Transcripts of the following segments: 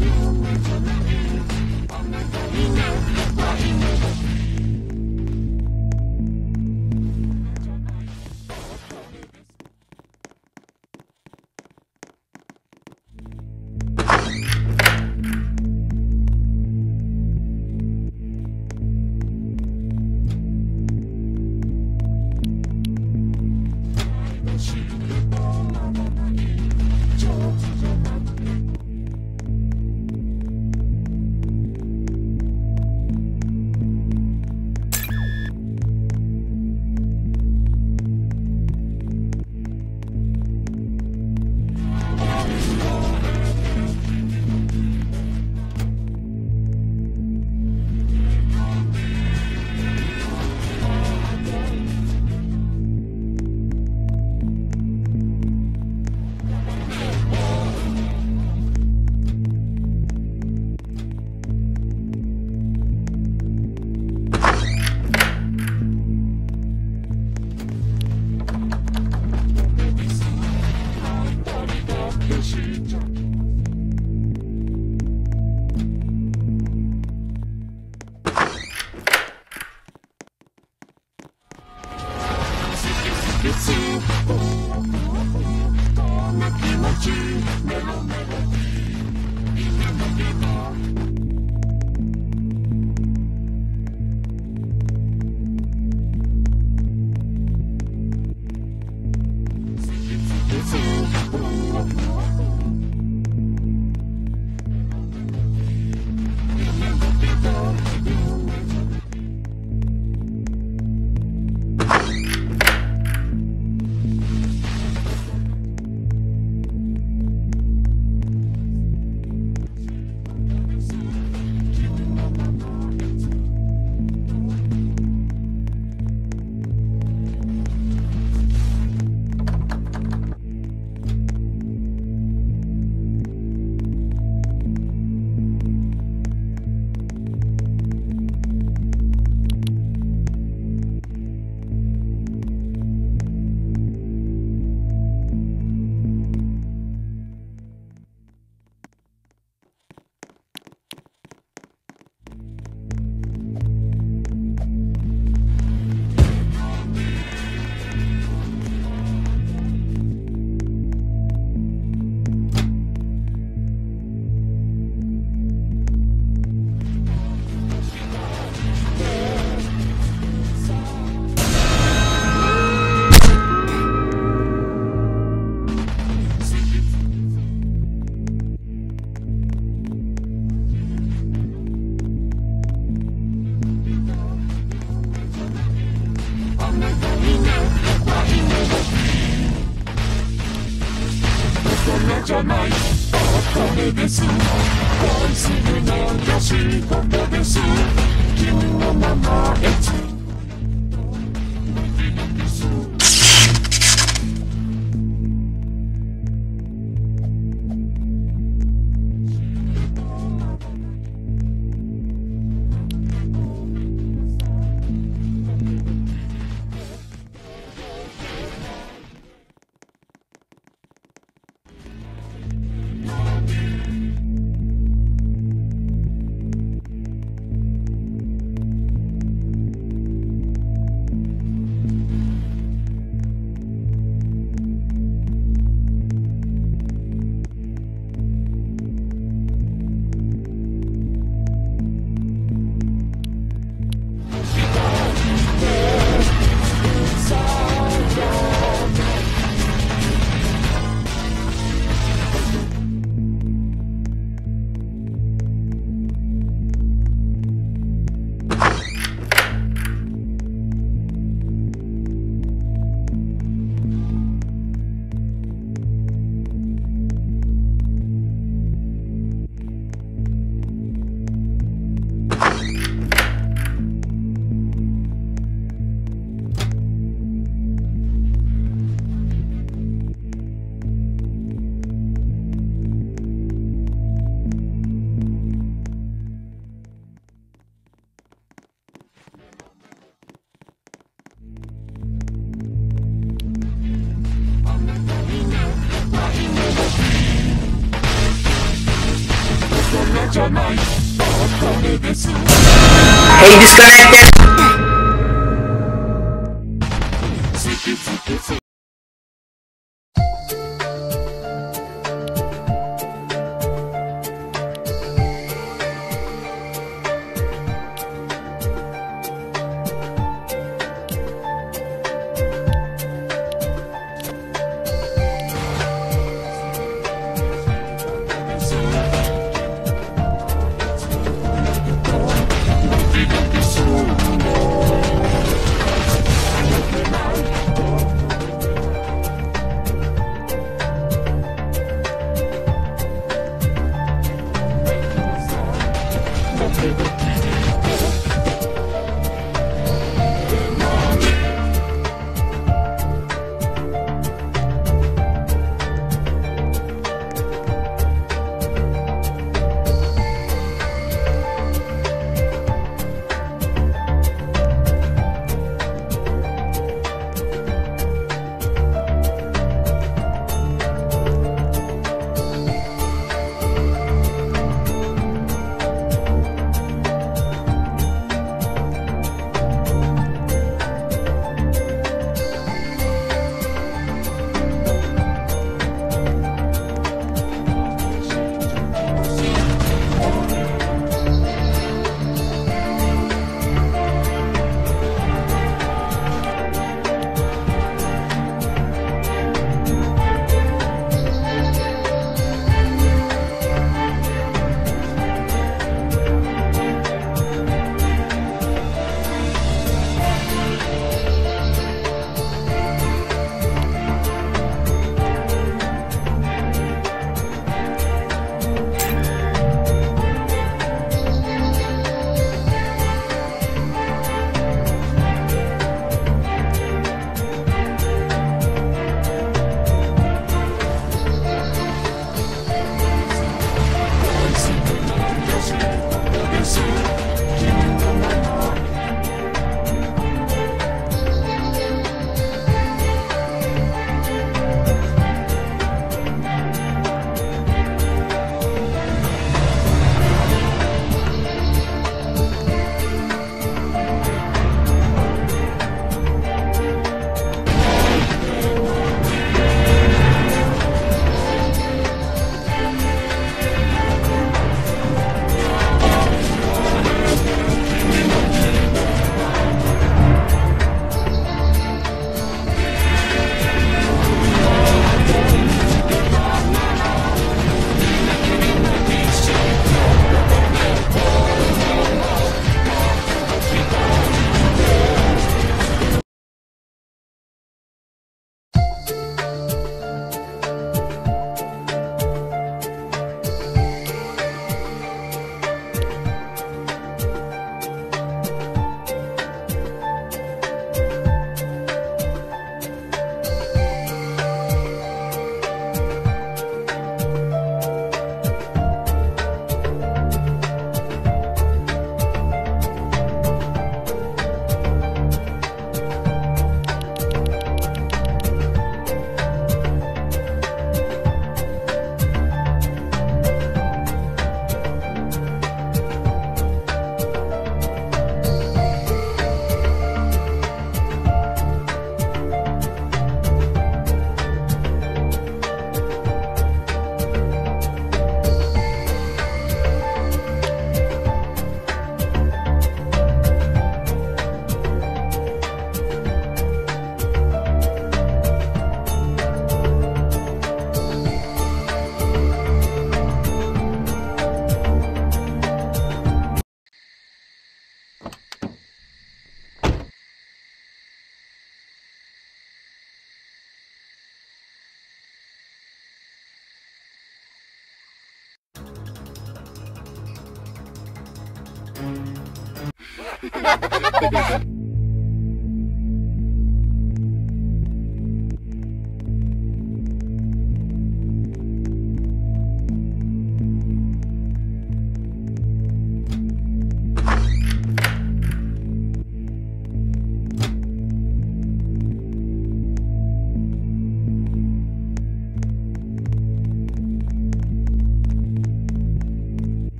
you. Hey, disconnected!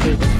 Thank.